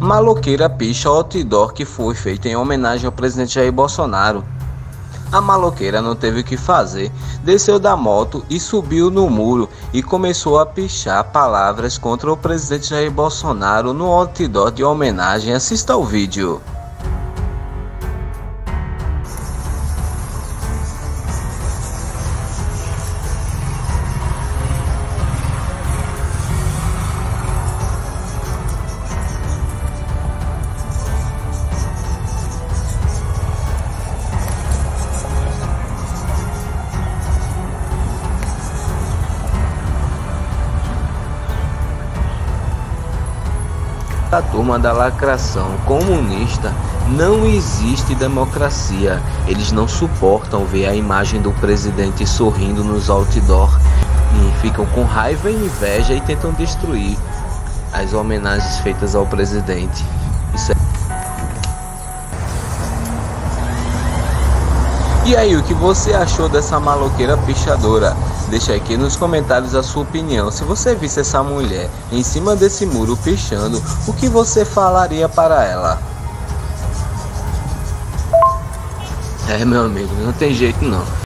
Maloqueira picha outdoor que foi feito em homenagem ao presidente Jair Bolsonaro. A maloqueira não teve o que fazer, desceu da moto e subiu no muro e começou a pichar palavras contra o presidente Jair Bolsonaro no outdoor de homenagem. Assista ao vídeo. A turma da lacração comunista não existe democracia. Eles não suportam ver a imagem do presidente sorrindo nos outdoor e ficam com raiva e inveja e tentam destruir as homenagens feitas ao presidente. Isso é... E aí, o que você achou dessa maloqueira pichadora? Deixa aqui nos comentários a sua opinião. Se você visse essa mulher em cima desse muro pichando, o que você falaria para ela? É, meu amigo, não tem jeito não.